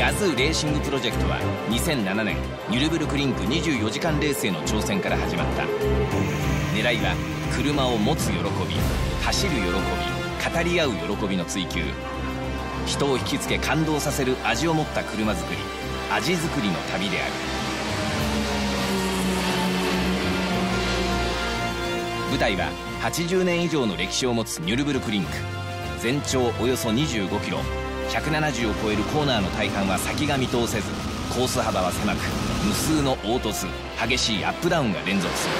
ガズーレーシングプロジェクトは2007年ニュルブルクリンク24時間レースへの挑戦から始まった。狙いは車を持つ喜び走る喜び語り合う喜びの追求。人を引きつけ感動させる味を持った車作り味作りの旅である。舞台は80年以上の歴史を持つニュルブルクリンク。全長およそ2 5キロ。170を超えるコーナーの大半は先が見通せずコース幅は狭く無数の凹凸激しいアップダウンが連続する。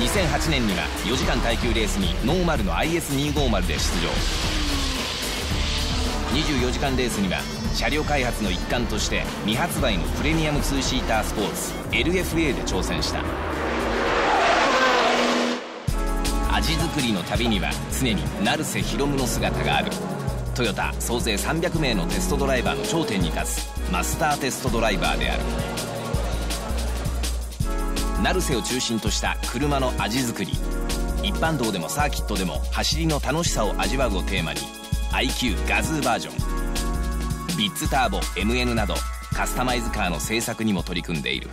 2008年には4時間耐久レースにノーマルの IS250 で出場。24時間レースには車両開発の一環として未発売のプレミアム2シータースポーツ LFA で挑戦した。味作りの旅には常に成瀬宏夢の姿がある。トヨタ総勢300名のテストドライバーの頂点に立つマスターテストドライバーである。成瀬を中心とした車の味作り。一般道でもサーキットでも走りの楽しさを味わうをテーマに IQ ガズーバージョン。ビッツターボ MN などカスタマイズカーの製作にも取り組んでいる。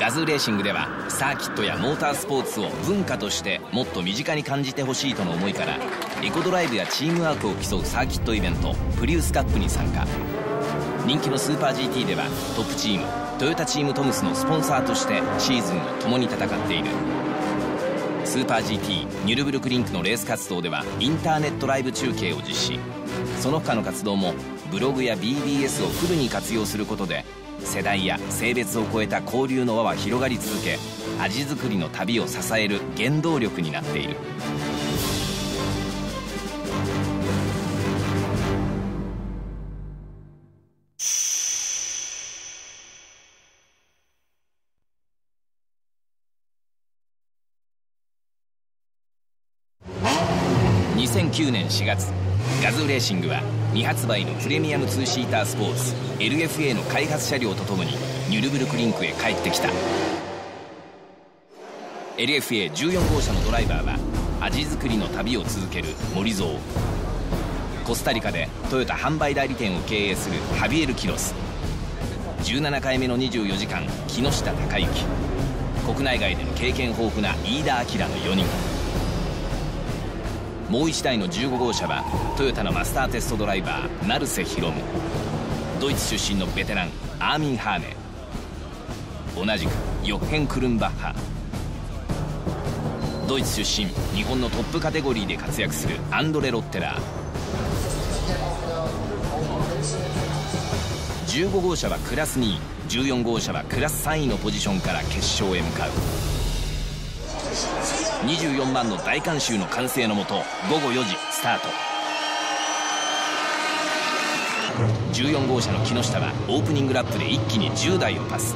ガズーレーシングではサーキットやモータースポーツを文化としてもっと身近に感じてほしいとの思いからエコドライブやチームワークを競うサーキットイベントプリウスカップに参加。人気のスーパー GT ではトップチームトヨタチームトムスのスポンサーとしてシーズンを共に戦っている。スーパー GT ニュルブルクリンクのレース活動ではインターネットライブ中継を実施。その他の活動もブログや BBS をフルに活用することで世代や性別を超えた交流の輪は広がり続け味作りの旅を支える原動力になっている。2009年4月ガズレーシングは未発売のプレミアム2シータースポーツ LFA の開発車両とともにニュルブルクリンクへ帰ってきた。LFA14 号車のドライバーは味作りの旅を続ける森蔵。コスタリカでトヨタ販売代理店を経営するハビエル・キロス。17回目の24時間木下隆之国内外での経験豊富な飯田明の4人。もう1台の15号車はトヨタのマスターテストドライバー成瀬宏夢。ドイツ出身のベテランアーミン・ハーネ同じくヨッヘン・クルンバッハ。ドイツ出身日本のトップカテゴリーで活躍するアンドレ・ロッテラー。15号車はクラス2位。14号車はクラス3位のポジションから決勝へ向かう。24万の大観衆の歓声のもと午後4時スタート。14号車の木下はオープニングラップで一気に10台をパス。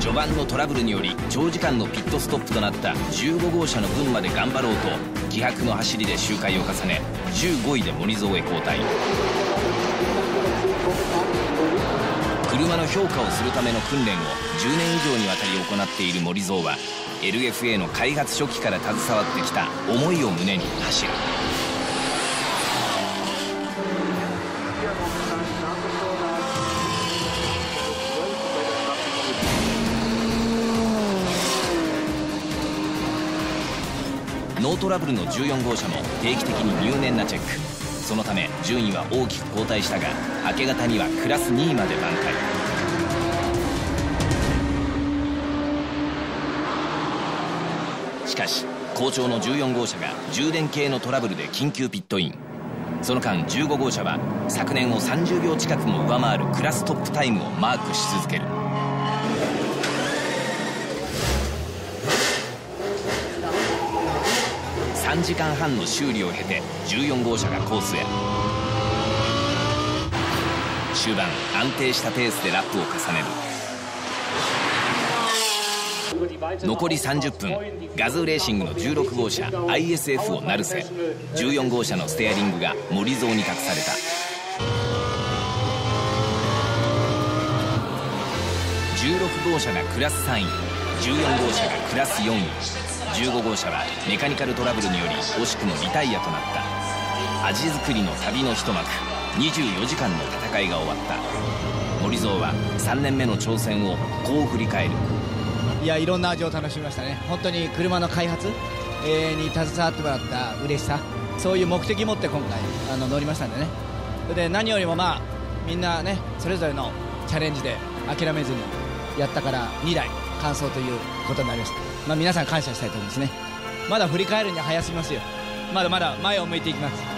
序盤のトラブルにより長時間のピットストップとなった15号車の分まで頑張ろうと気迫の走りで周回を重ね15位で森蔵へ交代。車の評価をするための訓練を10年以上にわたり行っている森蔵は LFA の開発初期から携わってきた思いを胸に走る。ノートラブルの14号車も定期的に入念なチェック。そのため順位は大きく後退したが明け方にはクラス2位まで挽回。しかし好調の14号車が充電系のトラブルで緊急ピットイン。その間15号車は昨年を30秒近くも上回るクラストップタイムをマークし続ける。3時間半の修理を経て14号車がコースへ。終盤安定したペースでラップを重ねる。残り30分ガズーレーシングの16号車 ISF を成瀬14号車のステアリングが森蔵に託された。16号車がクラス3位14号車がクラス4位。15号車はメカニカルトラブルにより惜しくもリタイアとなった。味作りの旅の一幕。24時間の戦いが終わった。森蔵は3年目の挑戦をこう振り返る。いやいろんな味を楽しみましたね。本当に車の開発、えー、に携わってもらった嬉しさ。そういう目的を持って今回あの乗りましたんでね。で何よりもまあみんなねそれぞれのチャレンジで諦めずにやったから2台完走ということになりました、まあ、皆さん感謝したいと思いますね。まだ振り返るには早すぎますよ。まだまだ前を向いていきます。